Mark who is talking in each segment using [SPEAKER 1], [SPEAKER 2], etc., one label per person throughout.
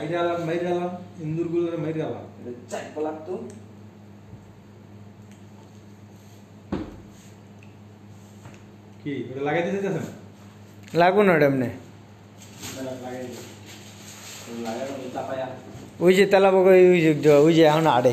[SPEAKER 1] মাইরে আলাম মাইরে আলাম ইন্দুরগুলো মাইরে আলাম
[SPEAKER 2] এটা চাপ লাগতো
[SPEAKER 1] কি ওটা লাগাই দিতে চাইছেন
[SPEAKER 3] লাগবো না ওটা এমনি
[SPEAKER 1] লাগাই
[SPEAKER 2] লাগানো চাপায়া
[SPEAKER 3] ওই যে তেলা বকে ওই যে ওই যে এখন আড়ে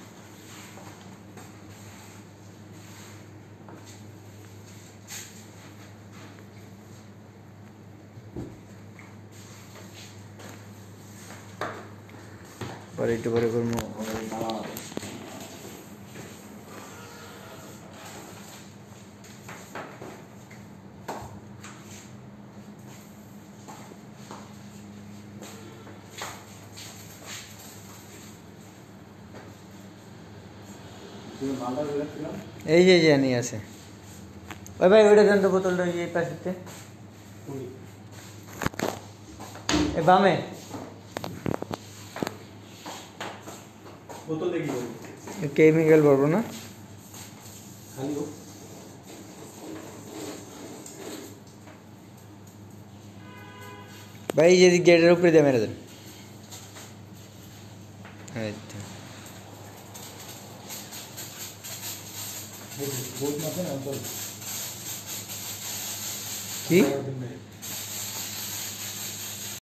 [SPEAKER 3] পরে একটু পরে করব এই যে জানি আছে। ওই ভাই ওইটা দেন তো বোতলটা এই পাশেতে এ বামে?
[SPEAKER 1] বোতল দেখি
[SPEAKER 3] কেমিক্যাল পড়বো না
[SPEAKER 1] খালি হোক
[SPEAKER 3] ভাই যদি গেটের উপরে দিয়ে মেরে দেন এই তো।
[SPEAKER 1] বহুত মাসে না
[SPEAKER 3] কি
[SPEAKER 1] অন্তর